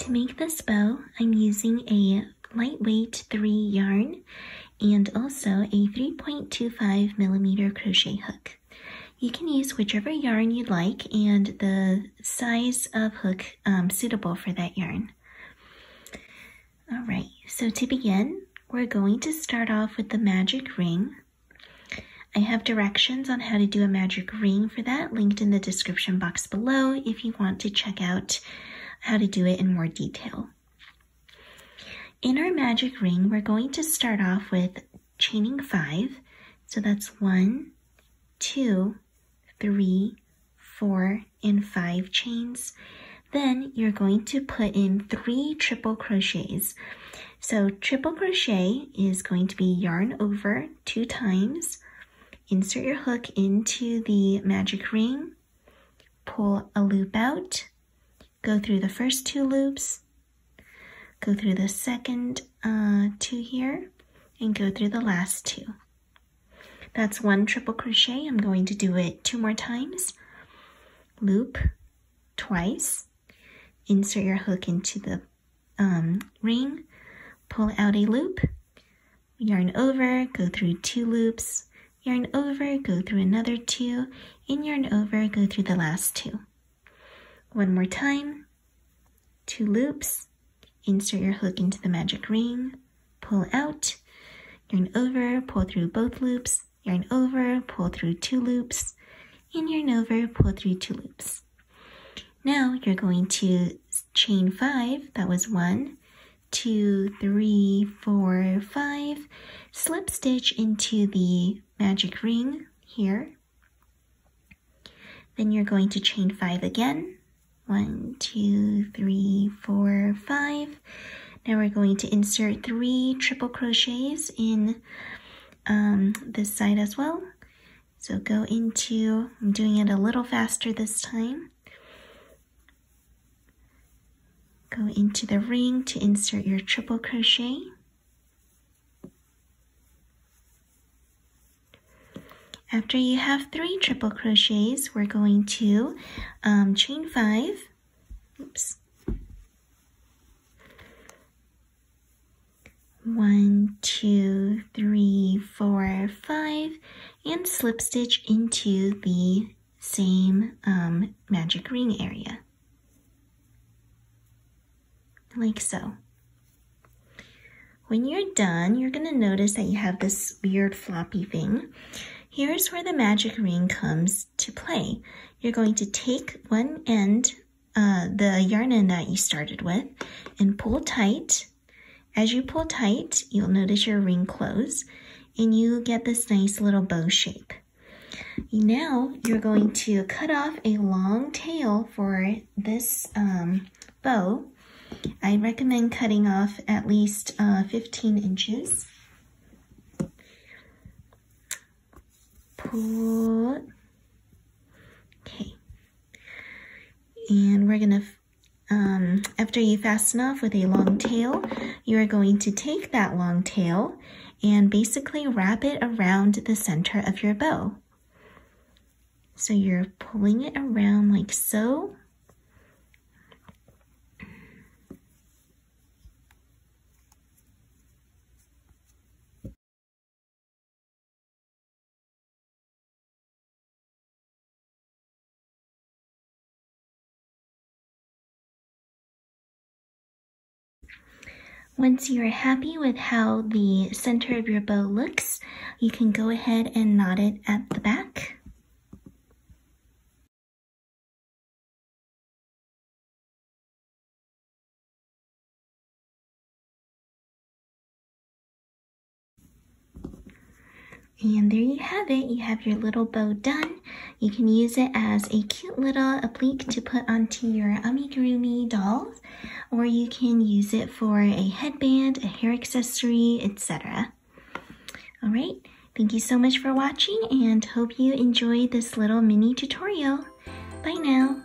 To make this bow, I'm using a lightweight 3 yarn and also a 3.25 millimeter crochet hook. You can use whichever yarn you'd like and the size of hook um, suitable for that yarn. All right, so to begin, we're going to start off with the magic ring. I have directions on how to do a magic ring for that linked in the description box below if you want to check out how to do it in more detail. In our magic ring, we're going to start off with chaining five. So that's one, two, three, four, and five chains. Then you're going to put in three triple crochets. So triple crochet is going to be yarn over two times, insert your hook into the magic ring, pull a loop out, go through the first two loops, go through the second uh, two here, and go through the last two. That's one triple crochet. I'm going to do it two more times. Loop twice. Insert your hook into the um, ring. Pull out a loop. Yarn over, go through two loops. Yarn over, go through another two. And yarn over, go through the last two. One more time. Two loops. Insert your hook into the magic ring. Pull out. Yarn over, pull through both loops yarn over, pull through two loops, and yarn over, pull through two loops. Now you're going to chain five, that was one, two, three, four, five, slip stitch into the magic ring here. Then you're going to chain five again, one, two, three, four, five. Now we're going to insert three triple crochets in um, this side as well. So go into, I'm doing it a little faster this time. Go into the ring to insert your triple crochet. After you have three triple crochets, we're going to um, chain five. Oops. one, two, three, four, five, and slip stitch into the same um, magic ring area. Like so. When you're done, you're going to notice that you have this weird floppy thing. Here's where the magic ring comes to play. You're going to take one end, uh, the yarn end that you started with, and pull tight as you pull tight, you'll notice your ring close and you get this nice little bow shape. Now you're going to cut off a long tail for this um, bow. I recommend cutting off at least uh, 15 inches. Okay. And we're going to um, after you fasten off with a long tail, you are going to take that long tail and basically wrap it around the center of your bow. So you're pulling it around like so Once you're happy with how the center of your bow looks, you can go ahead and knot it at the back. And there you have it. You have your little bow done. You can use it as a cute little applique to put onto your amigurumi dolls, or you can use it for a headband, a hair accessory, etc. All right. Thank you so much for watching and hope you enjoyed this little mini tutorial. Bye now.